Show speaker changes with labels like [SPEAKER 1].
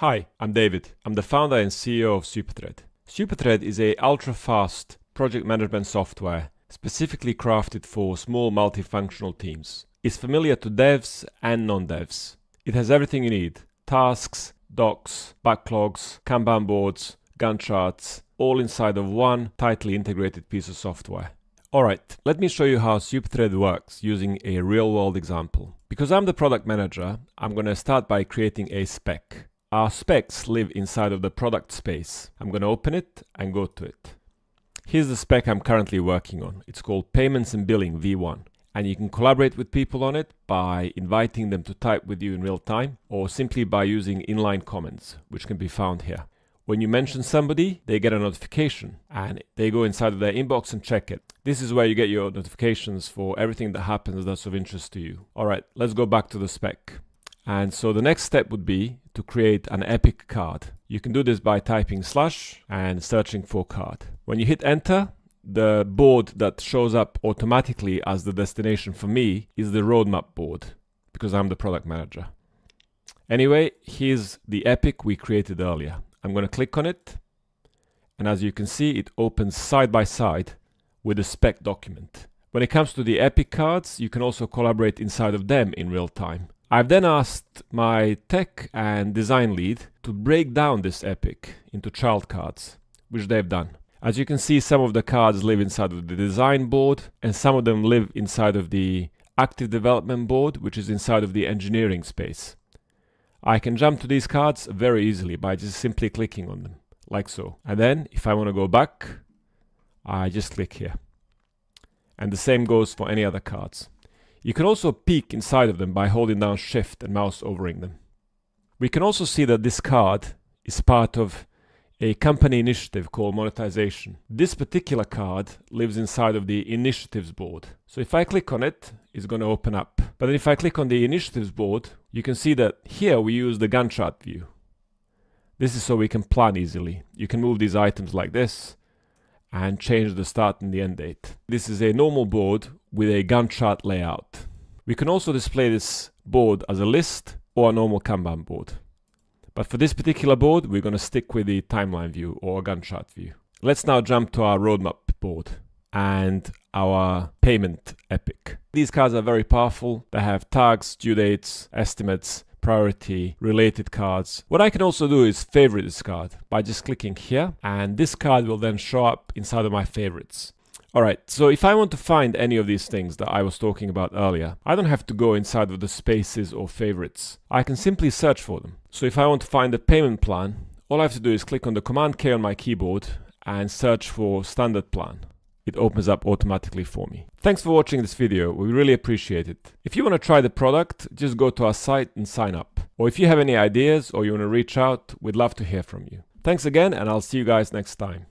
[SPEAKER 1] Hi, I'm David. I'm the founder and CEO of Superthread. Superthread is a ultra-fast project management software specifically crafted for small multifunctional teams. It's familiar to devs and non-devs. It has everything you need. Tasks, docs, backlogs, Kanban boards, Gantt charts, all inside of one tightly integrated piece of software. Alright, let me show you how Superthread works using a real-world example. Because I'm the product manager, I'm going to start by creating a spec. Our specs live inside of the product space. I'm going to open it and go to it. Here's the spec I'm currently working on. It's called Payments and Billing V1. And you can collaborate with people on it by inviting them to type with you in real time or simply by using inline comments, which can be found here. When you mention somebody, they get a notification and they go inside of their inbox and check it. This is where you get your notifications for everything that happens that's of interest to you. All right, let's go back to the spec. And so the next step would be to create an epic card. You can do this by typing slash and searching for card. When you hit enter, the board that shows up automatically as the destination for me is the roadmap board because I'm the product manager. Anyway, here's the epic we created earlier. I'm going to click on it and as you can see it opens side by side with the spec document. When it comes to the epic cards, you can also collaborate inside of them in real time. I've then asked my tech and design lead to break down this epic into child cards, which they've done. As you can see, some of the cards live inside of the design board, and some of them live inside of the active development board, which is inside of the engineering space. I can jump to these cards very easily by just simply clicking on them, like so. And then, if I want to go back, I just click here. And the same goes for any other cards. You can also peek inside of them by holding down shift and mouse overing them. We can also see that this card is part of a company initiative called monetization. This particular card lives inside of the initiatives board. So if I click on it, it's going to open up. But then if I click on the initiatives board, you can see that here we use the Gantt chart view. This is so we can plan easily. You can move these items like this and change the start and the end date. This is a normal board with a Gantt chart layout. We can also display this board as a list or a normal Kanban board. But for this particular board, we're going to stick with the timeline view or Gantt chart view. Let's now jump to our roadmap board and our payment epic. These cards are very powerful. They have tags, due dates, estimates, priority, related cards. What I can also do is favorite this card by just clicking here and this card will then show up inside of my favorites. Alright, so if I want to find any of these things that I was talking about earlier, I don't have to go inside of the spaces or favorites. I can simply search for them. So if I want to find a payment plan, all I have to do is click on the Command K on my keyboard and search for standard plan. It opens up automatically for me. Thanks for watching this video, we really appreciate it. If you want to try the product, just go to our site and sign up. Or if you have any ideas or you want to reach out, we'd love to hear from you. Thanks again and I'll see you guys next time.